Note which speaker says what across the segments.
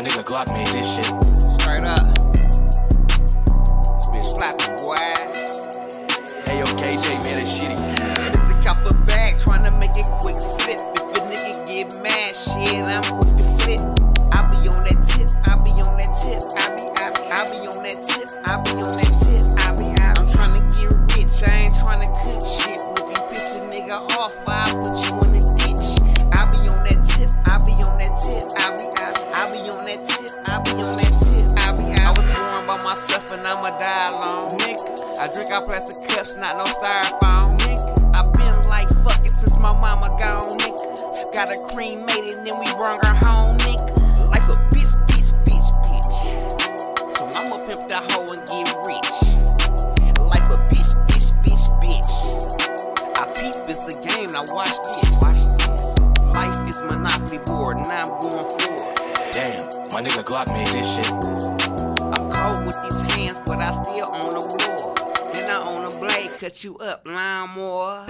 Speaker 1: My nigga Glock made this shit.
Speaker 2: Straight up. I plastic cups, not no styrofoam, nigga. I been like fuck it since my mama gone, nigga. Got her cremated, then we brung her home, nigga. Like a bitch, bitch, bitch, bitch. So I'ma pimp the hoe and get rich. Like a bitch, bitch, bitch, bitch. I peep it's a game, now watch this. Watch this. Life is Monopoly board, now I'm going forward.
Speaker 1: Damn, my nigga Glock made this shit.
Speaker 2: Cut you up, lawnmower.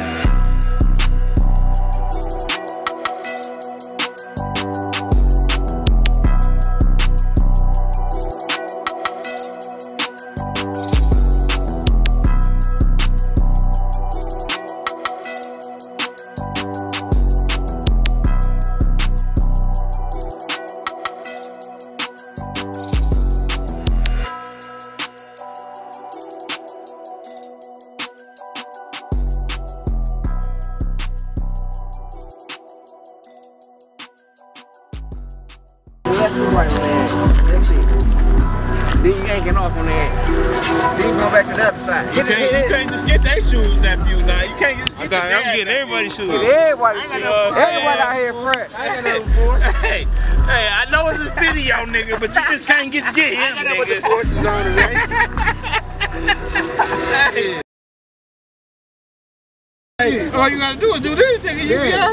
Speaker 3: Left to the right on that. That's it. Then you yanking off on that. Then you go back to the other side.
Speaker 4: You
Speaker 3: Hit it,
Speaker 4: can't, you
Speaker 3: it.
Speaker 4: can't just get their shoes, nephew. Now you can't just get
Speaker 5: got,
Speaker 4: the
Speaker 5: I'm getting everybody's shoes.
Speaker 3: Get everybody shit.
Speaker 4: know what I'm saying.
Speaker 3: Everybody out here front.
Speaker 4: Hey, hey, I know it's a video, nigga, but you just can't get to get him, nigga.
Speaker 3: Forces on the way.
Speaker 4: Hey, all you gotta do is do this, nigga. You be all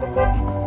Speaker 2: Thank